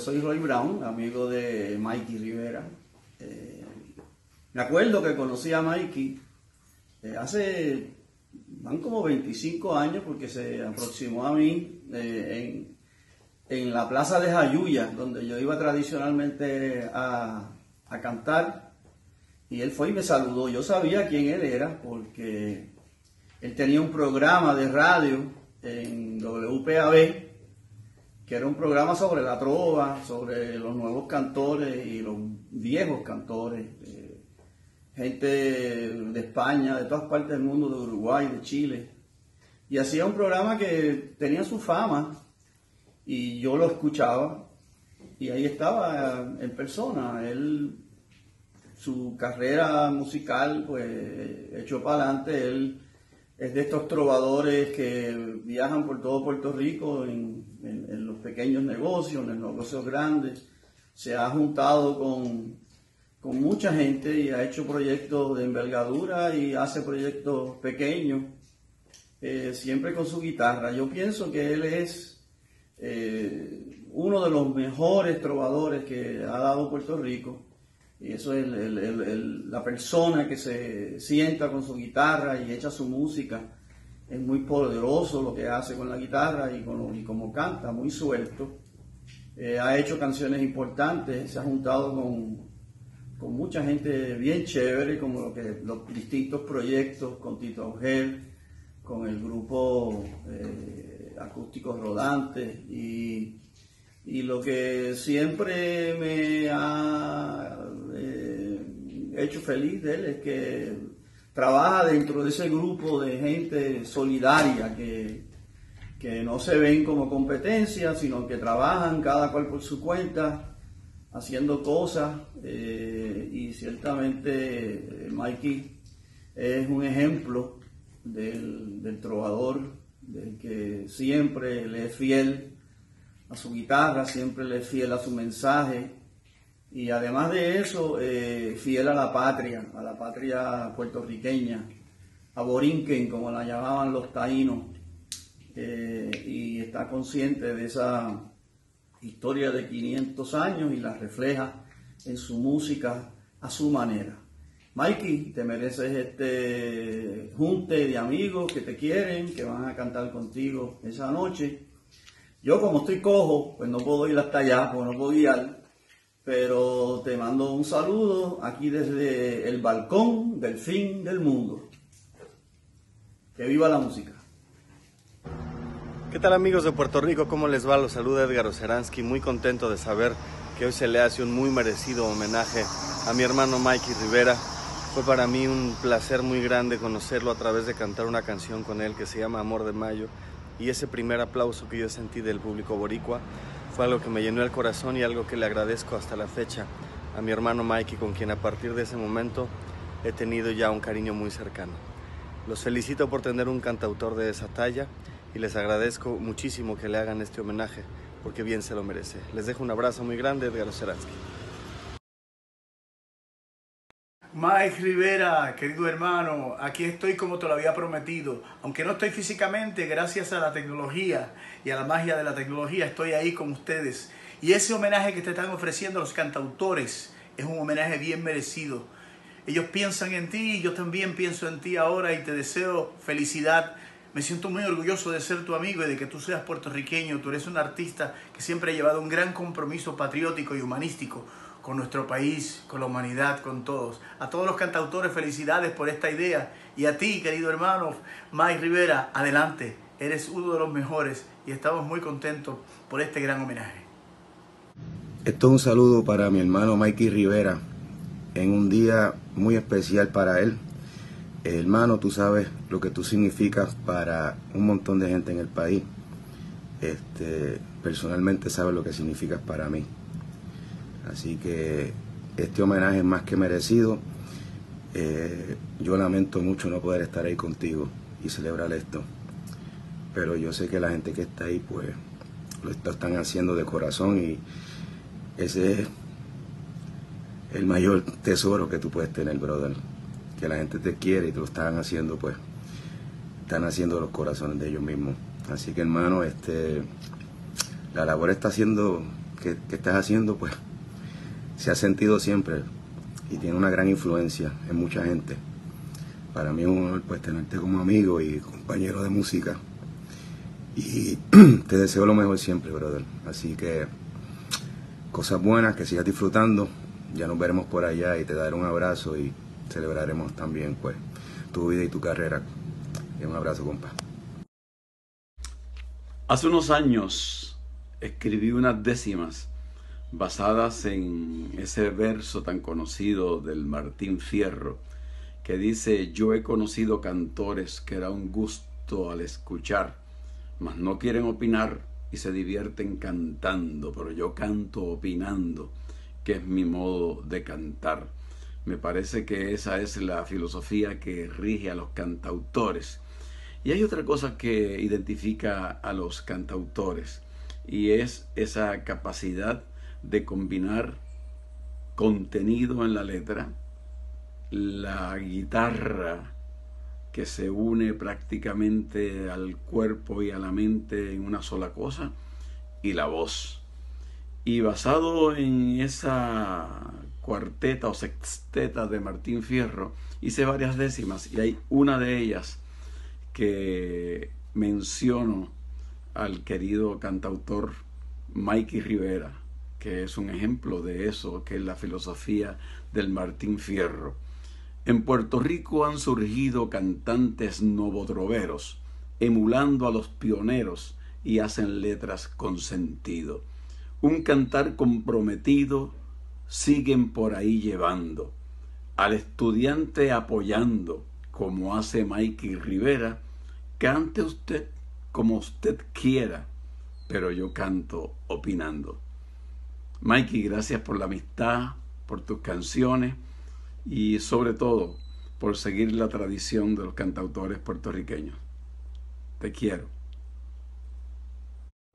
soy Roy Brown, amigo de Mikey Rivera. Eh, me acuerdo que conocí a Mikey eh, hace, van como 25 años porque se aproximó a mí eh, en, en, la plaza de Jayuya, donde yo iba tradicionalmente a, a cantar. Y él fue y me saludó. Yo sabía quién él era porque él tenía un programa de radio en WPAB que era un programa sobre la trova, sobre los nuevos cantores y los viejos cantores, eh, gente de España, de todas partes del mundo, de Uruguay, de Chile. Y hacía un programa que tenía su fama y yo lo escuchaba y ahí estaba en persona. Él, su carrera musical, pues, echó para adelante. Él es de estos trovadores que viajan por todo Puerto Rico en, los pequeños negocios, en los negocios grandes. Se ha juntado con, con mucha gente y ha hecho proyectos de envergadura y hace proyectos pequeños, eh, siempre con su guitarra. Yo pienso que él es eh, uno de los mejores trovadores que ha dado Puerto Rico y eso es la persona que se sienta con su guitarra y echa su música. Es muy poderoso lo que hace con la guitarra y, con, y como canta, muy suelto. Eh, ha hecho canciones importantes, se ha juntado con, con mucha gente bien chévere, como lo que, los distintos proyectos con Tito Augel, con el grupo eh, Acústicos Rodantes y y lo que siempre me ha hecho feliz de él es que trabaja dentro de ese grupo de gente solidaria que, que no se ven como competencia, sino que trabajan cada cual por su cuenta, haciendo cosas. Eh, y ciertamente eh, Mikey es un ejemplo del, del trovador, del que siempre le es fiel a su guitarra, siempre le es fiel a su mensaje y además de eso, eh, fiel a la patria, a la patria puertorriqueña, a Borinquen, como la llamaban los taínos, eh, y está consciente de esa historia de 500 años y la refleja en su música a su manera. Mikey, te mereces este junte de amigos que te quieren, que van a cantar contigo esa noche yo como estoy cojo, pues no puedo ir hasta allá, porque no puedo guiar, pero te mando un saludo aquí desde el balcón del fin del mundo. Que viva la música. ¿Qué tal amigos de Puerto Rico? ¿Cómo les va? Los saluda Edgar Oceransky, muy contento de saber que hoy se le hace un muy merecido homenaje a mi hermano Mikey Rivera. Fue para mí un placer muy grande conocerlo a través de cantar una canción con él que se llama Amor de Mayo y ese primer aplauso que yo sentí del público boricua fue algo que me llenó el corazón y algo que le agradezco hasta la fecha a mi hermano Mikey, con quien a partir de ese momento he tenido ya un cariño muy cercano. Los felicito por tener un cantautor de esa talla y les agradezco muchísimo que le hagan este homenaje porque bien se lo merece. Les dejo un abrazo muy grande, Edgar Oceransky. Mike Rivera, querido hermano, aquí estoy como te lo había prometido. Aunque no estoy físicamente, gracias a la tecnología y a la magia de la tecnología, estoy ahí con ustedes. Y ese homenaje que te están ofreciendo los cantautores es un homenaje bien merecido. Ellos piensan en ti y yo también pienso en ti ahora y te deseo felicidad. Me siento muy orgulloso de ser tu amigo y de que tú seas puertorriqueño. Tú eres un artista que siempre ha llevado un gran compromiso patriótico y humanístico con nuestro país, con la humanidad, con todos. A todos los cantautores, felicidades por esta idea. Y a ti, querido hermano Mike Rivera, adelante. Eres uno de los mejores y estamos muy contentos por este gran homenaje. Esto es un saludo para mi hermano Mikey Rivera en un día muy especial para él. Hermano, tú sabes lo que tú significas para un montón de gente en el país. Este, personalmente sabes lo que significas para mí. Así que este homenaje es más que merecido. Eh, yo lamento mucho no poder estar ahí contigo y celebrar esto. Pero yo sé que la gente que está ahí, pues, lo están haciendo de corazón y ese es el mayor tesoro que tú puedes tener, brother. Que la gente te quiere y te lo están haciendo, pues, están haciendo los corazones de ellos mismos. Así que, hermano, este, la labor está siendo que, estás haciendo, pues se ha sentido siempre y tiene una gran influencia en mucha gente. Para mí es un honor pues tenerte como amigo y compañero de música. Y te deseo lo mejor siempre, brother. Así que cosas buenas, que sigas disfrutando. Ya nos veremos por allá y te daré un abrazo y celebraremos también pues tu vida y tu carrera. Un abrazo, compa. Hace unos años escribí unas décimas basadas en ese verso tan conocido del Martín Fierro que dice, yo he conocido cantores que era un gusto al escuchar, mas no quieren opinar y se divierten cantando, pero yo canto opinando, que es mi modo de cantar. Me parece que esa es la filosofía que rige a los cantautores. Y hay otra cosa que identifica a los cantautores y es esa capacidad de combinar contenido en la letra, la guitarra que se une prácticamente al cuerpo y a la mente en una sola cosa, y la voz. Y basado en esa cuarteta o sexteta de Martín Fierro, hice varias décimas y hay una de ellas que menciono al querido cantautor Mikey Rivera, que es un ejemplo de eso, que es la filosofía del Martín Fierro. En Puerto Rico han surgido cantantes novodroveros, emulando a los pioneros y hacen letras con sentido. Un cantar comprometido siguen por ahí llevando, al estudiante apoyando, como hace Mikey Rivera, cante usted como usted quiera, pero yo canto opinando. Mikey, gracias por la amistad, por tus canciones y sobre todo por seguir la tradición de los cantautores puertorriqueños. Te quiero.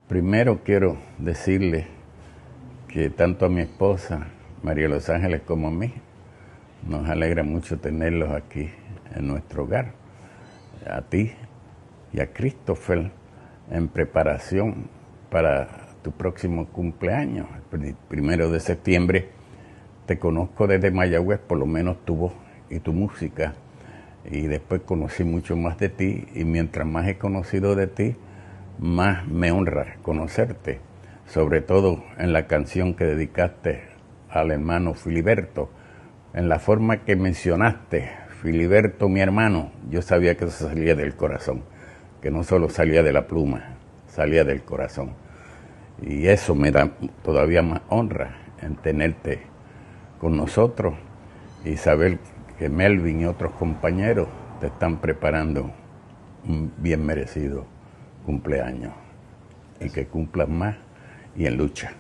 Primero quiero decirle que tanto a mi esposa, María Los Ángeles, como a mí, nos alegra mucho tenerlos aquí en nuestro hogar. A ti y a Christopher en preparación para tu próximo cumpleaños, primero de septiembre. Te conozco desde Mayagüez, por lo menos tu voz y tu música, y después conocí mucho más de ti, y mientras más he conocido de ti, más me honra conocerte, sobre todo en la canción que dedicaste al hermano Filiberto, en la forma que mencionaste, Filiberto mi hermano, yo sabía que eso salía del corazón, que no solo salía de la pluma, salía del corazón. Y eso me da todavía más honra en tenerte con nosotros y saber que Melvin y otros compañeros te están preparando un bien merecido cumpleaños y que cumplan más y en lucha.